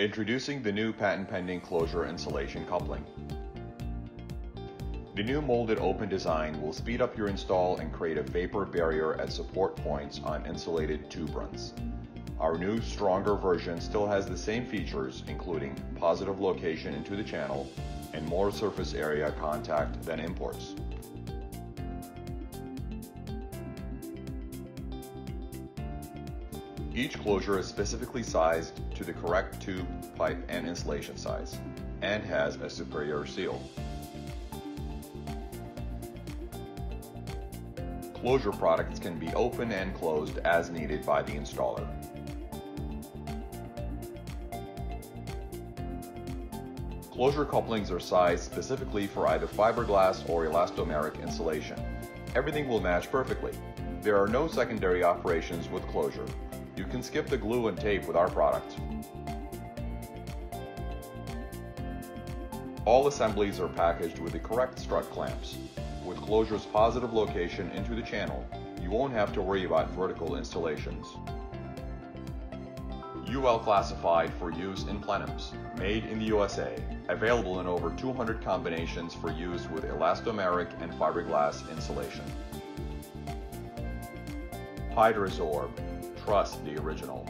Introducing the new patent pending Klo-Shure insulation coupling. The new molded open design will speed up your install and create a vapor barrier at support points on insulated tube runs. Our new stronger version still has the same features including positive location into the channel and more surface area contact than imports. Each Klo-Shure is specifically sized to the correct tube, pipe, and insulation size, and has a superior seal. Klo-Shure products can be open and closed as needed by the installer. Klo-Shure couplings are sized specifically for either fiberglass or elastomeric insulation. Everything will match perfectly. There are no secondary operations with Klo-Shure. You can skip the glue and tape with our product. All assemblies are packaged with the correct strut clamps. With Klo-Shure's positive location into the channel, you won't have to worry about vertical installations. UL classified for use in plenums, made in the USA, available in over 200 combinations for use with elastomeric and fiberglass insulation. Hydra-Zorb, trust the original.